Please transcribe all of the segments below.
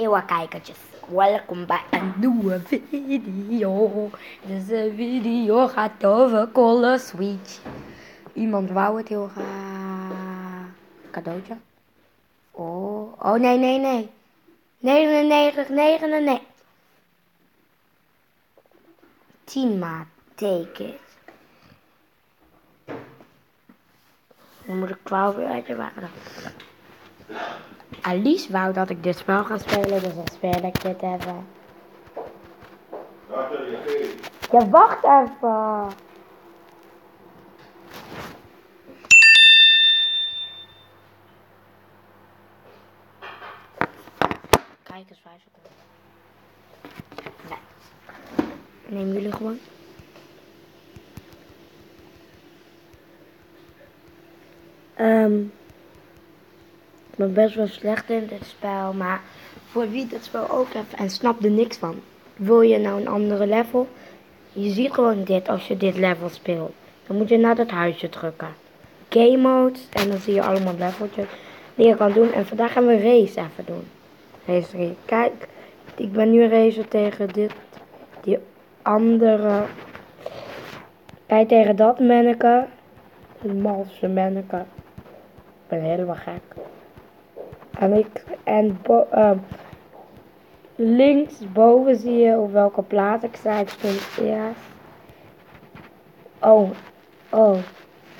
Eeuwen kijkertjes, welkom bij een nieuwe video. Deze video gaat over Color Switch. Iemand wou het heel graag. Cadeautje? Oh, oh nee, nee, nee. 99, 99. 10 maat, take it. Dan moet ik 12 uur uit je wagen. Alice wou dat ik dit spel ga spelen, dus dan speel ik dit even. Ja, wacht even. Kijk eens, vijf seconden. Nee. Neem jullie gewoon. Ik ben best wel slecht in dit spel, maar voor wie dit spel ook heeft en snapt er niks van. Wil je nou een andere level? Je ziet gewoon dit als je dit level speelt. Dan moet je naar dat huisje drukken. Game mode en dan zie je allemaal leveltjes die je kan doen. En vandaag gaan we race even doen. Race 3. Kijk, ik ben nu racer tegen dit, die andere. Kijk tegen dat manneke. Het malse manneke. Ik ben helemaal gek. En uh, links boven zie je op welke plaats ik sta. Ik stond eerst. Oh, oh.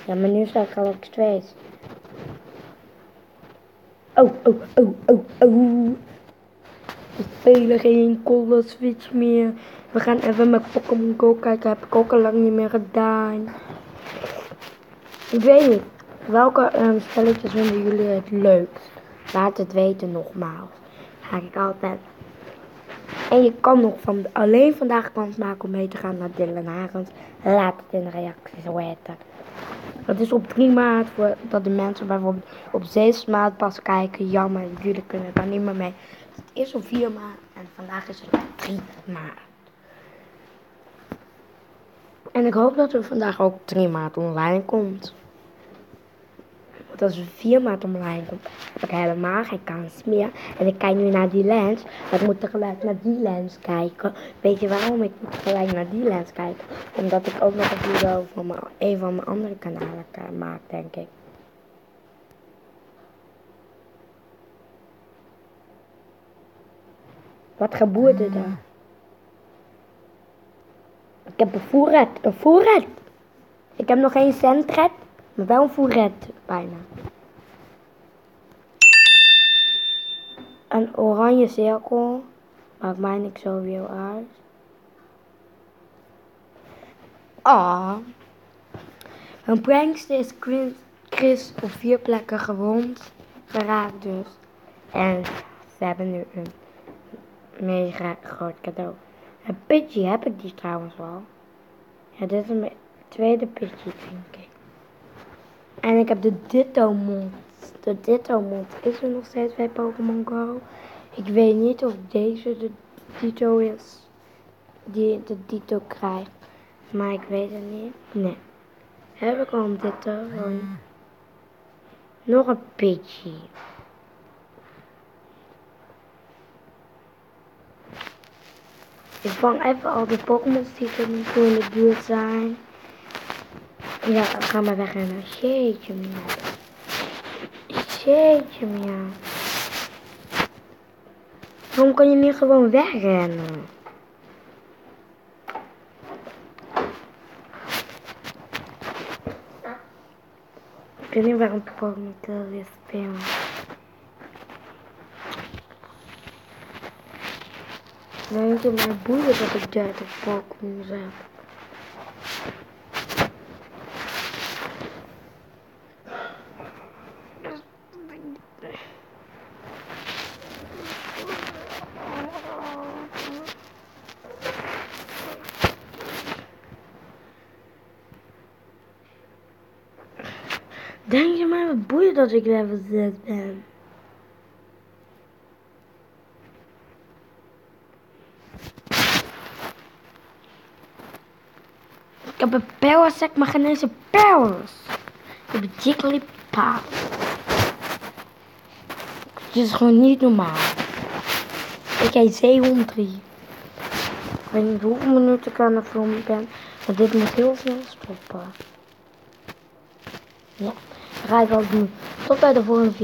Ja, maar nu sta ik al op twee. Oh, oh, oh, oh, oh. We spelen geen Color Switch meer. We gaan even met Pokémon Go kijken. Heb ik ook al lang niet meer gedaan. Ik weet niet. Welke um, spelletjes vinden jullie het leukst? Laat het weten nogmaals. Ga ik altijd. En je kan nog van, alleen vandaag kans maken om mee te gaan naar Dylan Hagens. Laat het in de reacties weten. Het is op 3 maart voor dat de mensen bijvoorbeeld op 6 maart pas kijken. Jammer, jullie kunnen daar niet meer mee. Het is op 4 maart en vandaag is het op 3 maart. En ik hoop dat er vandaag ook 3 maart online komt. Want als er 4 maart online komt, heb ik helemaal geen kans meer. En ik kijk nu naar die lens. Maar ik moet tegelijk naar die lens kijken. Weet je waarom ik moet tegelijk naar die lens kijken? Omdat ik ook nog een video van mijn, een van mijn andere kanalen maak, denk ik. Wat gebeurde er? Ik heb een voerret, een voerret. Ik heb nog geen centret, maar wel een voerret bijna. Een oranje cirkel. Maakt mij niks zo weer uit. Ah. Een prankster is Chris, Chris op vier plekken gewond. Geraakt dus. En ze hebben nu een mega groot cadeau. Een pitje heb ik die trouwens wel. Ja, dit is mijn tweede pitje, denk ik. En ik heb de Ditto mond. De Ditto mond is er nog steeds bij Pokémon Go. Ik weet niet of deze de Ditto is. Die de Ditto krijgt. Maar ik weet het niet. Nee. Heb ik al een Ditto? Nog een pitje. Ik vang even al die Pokémon die er zo in de buurt zijn. Ja, ga maar wegrennen. Jeetje, miauw. Jeetje, miauw. Waarom kan je niet gewoon wegrennen? Ik weet niet waarom Pokémon Go weer spelen. Denk je maar boeien dat ik 30 Pokémon heb. Denk je maar wat boeien dat ik level 6 ben. Ik heb een set, maar geen eens een. Ik heb een Jigglypuff. Het is gewoon niet normaal. Ik heet Zeehond 3. Ik weet niet hoeveel minuten ik aan het filmen ben. Maar dit moet heel snel stoppen. Ja, ga ik doen. Tot bij de volgende video.